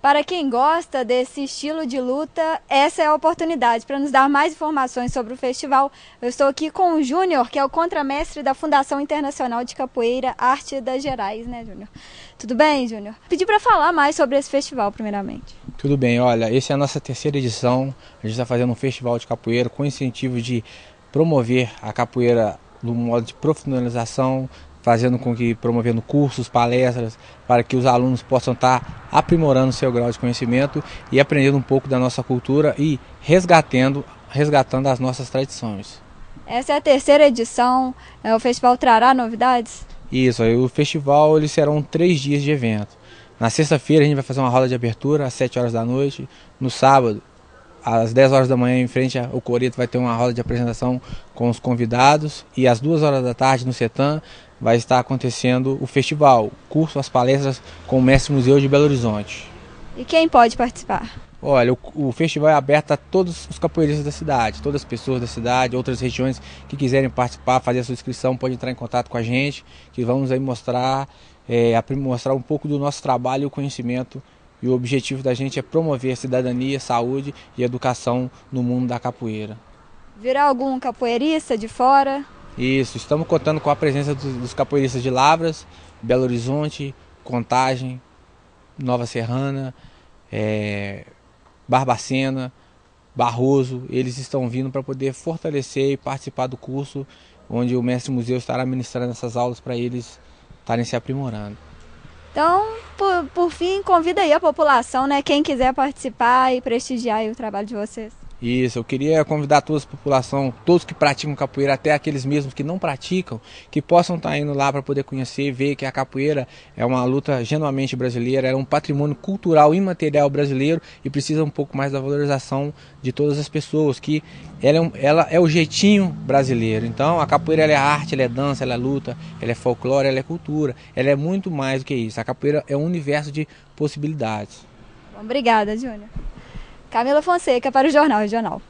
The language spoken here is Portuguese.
Para quem gosta desse estilo de luta, essa é a oportunidade para nos dar mais informações sobre o festival. Eu estou aqui com o Júnior, que é o contramestre da Fundação Internacional de Capoeira Arte das Gerais, né, Júnior? Tudo bem, Júnior? Pedi para falar mais sobre esse festival, primeiramente. Tudo bem, olha, essa é a nossa terceira edição. A gente está fazendo um festival de capoeira com incentivo de promover a capoeira no modo de profissionalização, fazendo com que promovendo cursos, palestras, para que os alunos possam estar aprimorando seu grau de conhecimento e aprendendo um pouco da nossa cultura e resgatando, resgatando as nossas tradições. Essa é a terceira edição. É, o festival trará novidades? Isso, o festival eles serão três dias de evento. Na sexta-feira a gente vai fazer uma roda de abertura às 7 horas da noite. No sábado, às 10 horas da manhã, em frente ao Coreto, vai ter uma roda de apresentação com os convidados. E às 2 horas da tarde, no CETAM, vai estar acontecendo o festival, curso, as palestras com o Mestre Museu de Belo Horizonte. E quem pode participar? Olha, o, o, festival é aberto a todos os capoeiristas da cidade, todas as pessoas da cidade, outras regiões que quiserem participar, fazer a sua inscrição, pode entrar em contato com a gente, que vamos aí mostrar, é, mostrar um pouco do nosso trabalho e o conhecimento. E o objetivo da gente é promover cidadania, saúde e educação no mundo da capoeira. Virá algum capoeirista de fora? Isso, estamos contando com a presença dos, dos capoeiristas de Lavras, Belo Horizonte, Contagem, Nova Serrana, é, Barbacena, Barroso. Eles estão vindo para poder fortalecer e participar do curso, onde o mestre museu estará ministrando essas aulas para eles estarem se aprimorando. Então, por, por fim, convida aí a população, né? Quem quiser participar e prestigiar o trabalho de vocês. Isso, eu queria convidar toda a população, todos que praticam capoeira, até aqueles mesmos que não praticam, que possam estar indo lá para poder conhecer ver que a capoeira é uma luta genuinamente brasileira, é um patrimônio cultural imaterial brasileiro e precisa um pouco mais da valorização de todas as pessoas, que ela é, um, ela é o jeitinho brasileiro. Então a capoeira é arte, ela é dança, ela é luta, ela é folclore, ela é cultura, ela é muito mais do que isso. A capoeira é um universo de possibilidades. Obrigada, Júnior. Camila Fonseca para o Jornal Regional.